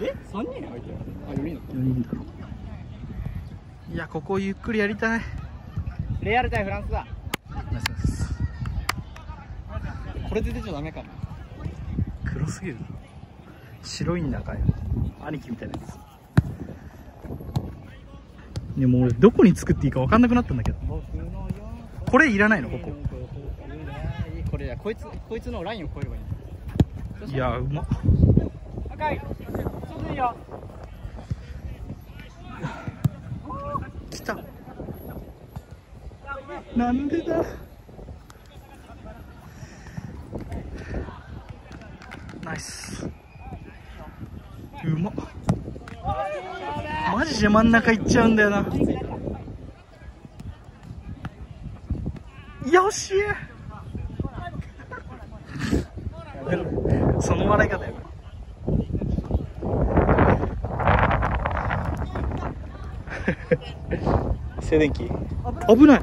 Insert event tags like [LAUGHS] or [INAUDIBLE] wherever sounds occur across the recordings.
え？三人入ってる？あ四人だ4人だろいやここゆっくりやりたい。レアル対フランスだ。ナイスナイスこれで出ちゃダメかな黒すぎるな。白いんだかよ。兄貴みたいなやつ。でも俺どこに作っていいか分かんなくなったんだけど。これいらないの？ここ。これだこいつこいつのラインを越えればいいいやうまっ赤い。外いいよ。来た。なんでだ？ナイス。うま。マジで真ん中行っちゃうんだよな。よし。[LAUGHS] その笑い方や。[LAUGHS] 静電気。危ない。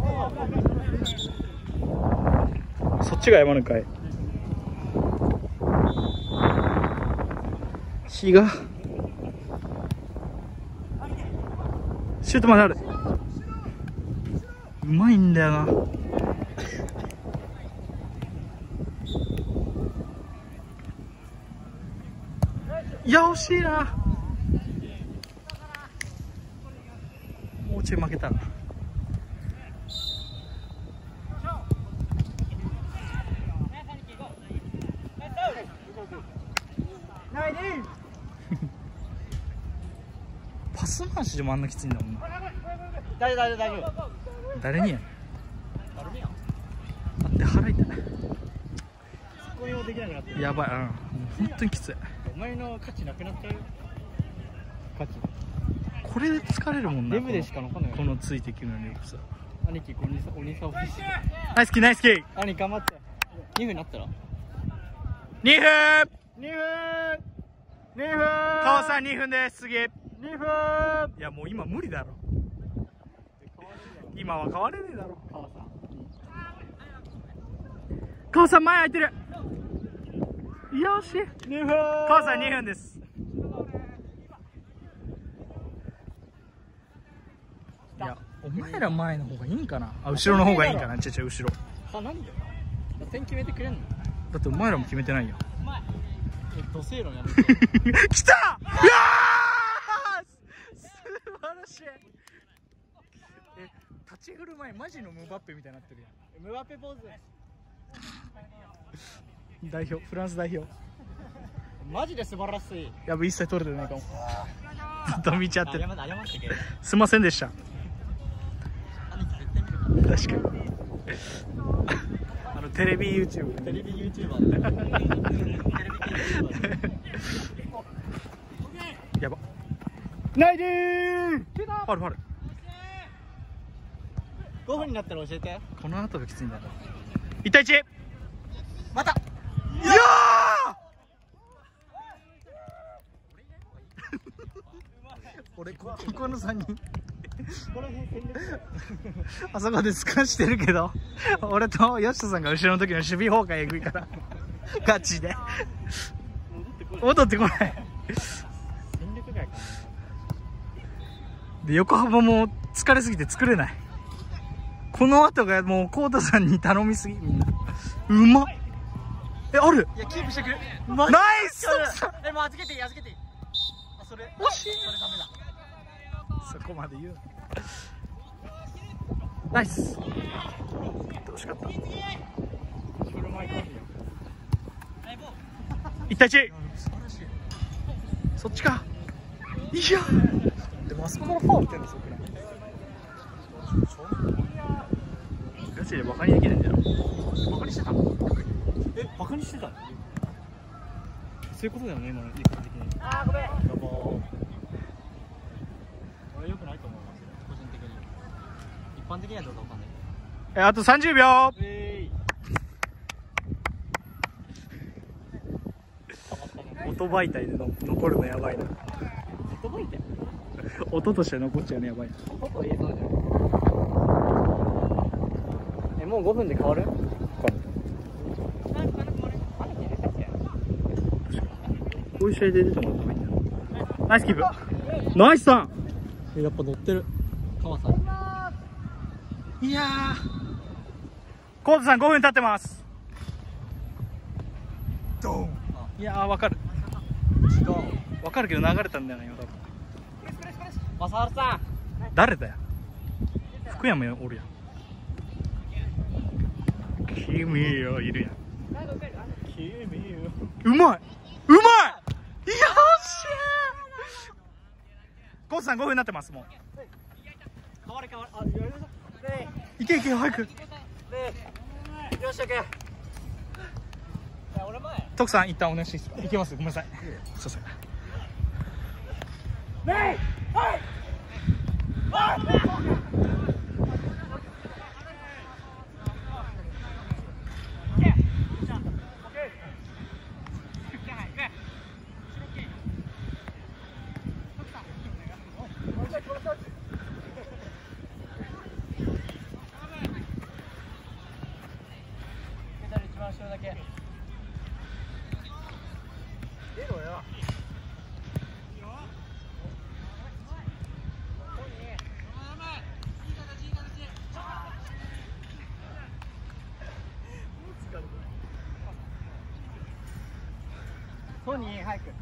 そっちが山のかい。死が。シュートまである。うまいんだよな。いや惜しいなもうち負けた。な [LAUGHS] パス回しでもあんなきついんだもんな。大丈夫大丈夫大丈夫誰にや待って腹痛いやばい。うん。本当にきつい。お前の価値なくなっちゃうよ。価値これで疲れるもんなデブでしか残んないこのついてきるのにさ。兄貴お兄さんお兄さん欲しい。ナイスキーナイスキー兄頑張って。2分になったら？2分。2分。2分。川さん2分です次。い2分やもう今無理だろ。今は変われねえだろ。川さん。川さん前空いてる。よし。2分。川さん2分ですいやお前ら前の方がいいんかな？あ後ろの方がいいんかな？ちゃちゃ後ろ。あなんで点決めてくれんのだってお前らも決めてないよえ土星論やめて [LAUGHS] 来た！いやー素晴らしい。え立ち振る舞いマジのムバッペみたいになってるやムバペポーズん代表フランス代表。マジで素晴らしい。やべ一切取れてないかも。ずっと見ちゃってすいませんでした確かにあのテレビ YouTube テレビ YouTuber やば。ないでー！ファルファル。5分になったら教えて。この後がきついんだ。よ1対 1! また。いや [LAUGHS] 俺こここの3人 [LAUGHS] あそこで透かしてるけど俺と吉田さんが後ろの時の守備崩壊えぐいから [LAUGHS] ガチで。戻ってこない。で横幅も疲れすぎて作れない。この後がもうコウタさんに頼みすぎみんな。うまっ。えある？いやキープしてくれ。ナイス！えもう預けていい預けていい。あそれ。惜しい。それダメだ。そこまで言うナイス惜しかった。フルマイク1対1素晴らしいそっちか。いや。でもあそこからファウルってんのそこら。ガチでバカにできないんだよ。バカにしてた？えバカにしてた？そういうことだよね今の一般的に。あーごめん。やばー。俺良くないと思います個人的に一般的にはどうかわかんないえあと30秒。え音媒体での残るのやばいな。言葉いて音として残っちゃうのやばいな。ほぼ映像じゃん。えもう5分で変わる？こういう試合で出てもらった方がいいんだよ。ナイスキープ。ナイスさん。やっぱ乗ってる。川さんいやー。コートさん5分経ってます。ドン。いやーわかる。違うわかるけど流れたんだよな今多分。正治さ誰だよ。福山おるやん。君よいるやん。ん君ようまい。うまい。よっしゃー。コートさん5分になってますもう。変われ変われあやりましょうねいけいけ早く。徳さん一旦お願いします。ごめんなさい。すいません。ねえ。はいソニー早くソニ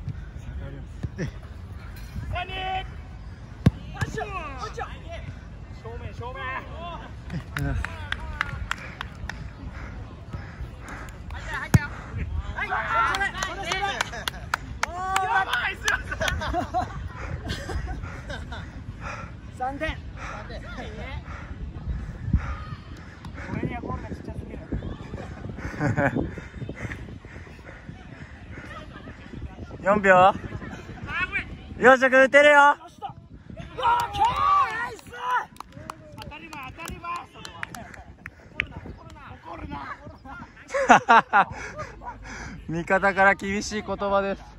ーはゴールがちっちゃすぎる。[LAUGHS] 4秒よしく打てるよ。味 [LAUGHS] 方から厳しい言葉です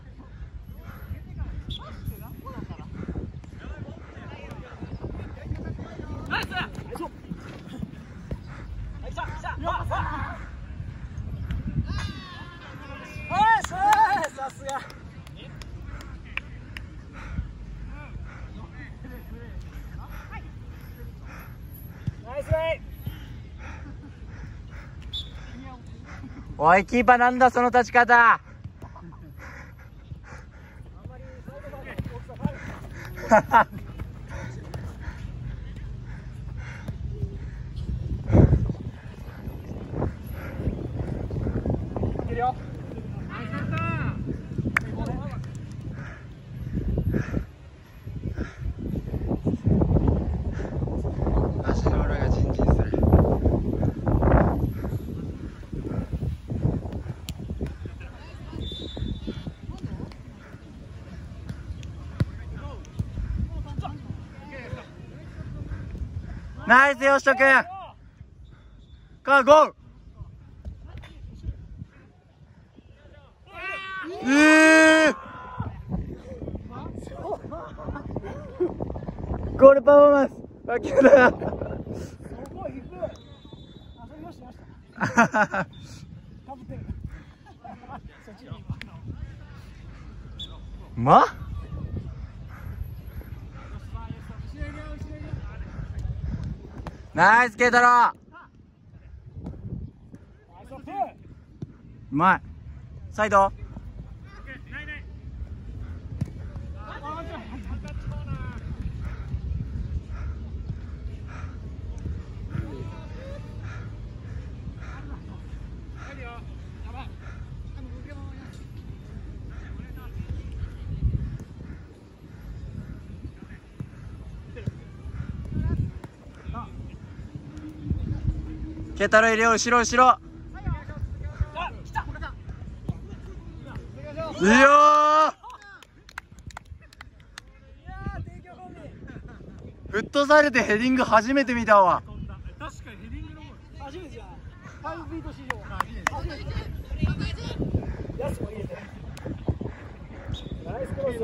さすが。ナイスレおいキーパーなんだその立ち方 [LAUGHS] イ。いけるよ。足の裏がチンチンするナイスよしとくんかゴールえーゴールパフォーマンス。あ、それよしよし。かぶってる。そ [LAUGHS] っち。まナイスケイ太郎。うまいサイド？ケイ太郎入れよう後ろ後ろ、いやー、フットサルでヘディング初めて見たわ確かにヘディングの初めてじゃない。ファイブビート史上。初めて。やつも入れて。ナイスクロス。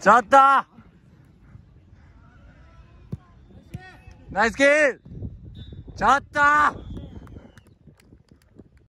ちょっと。ナイスキーちょっと。